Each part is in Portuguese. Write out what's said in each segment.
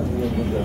Obrigado.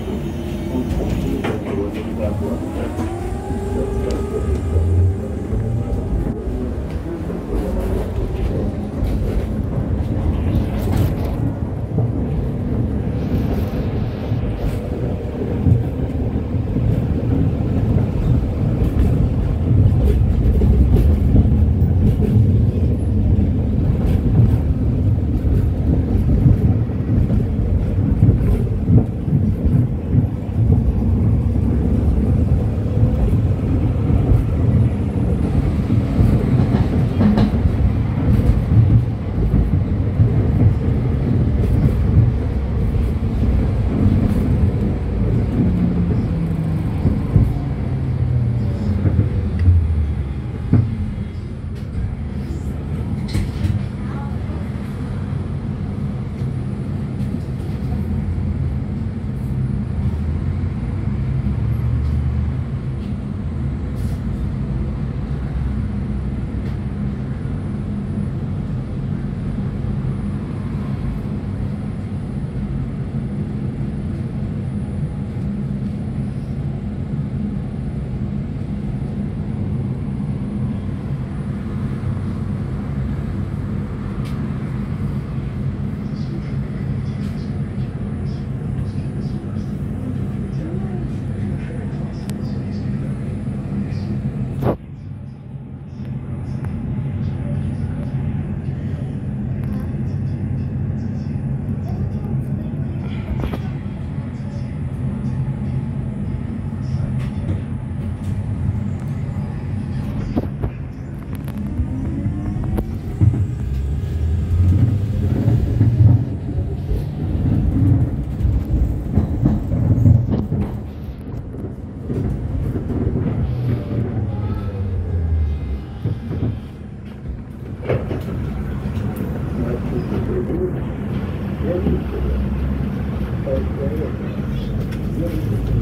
Thank you.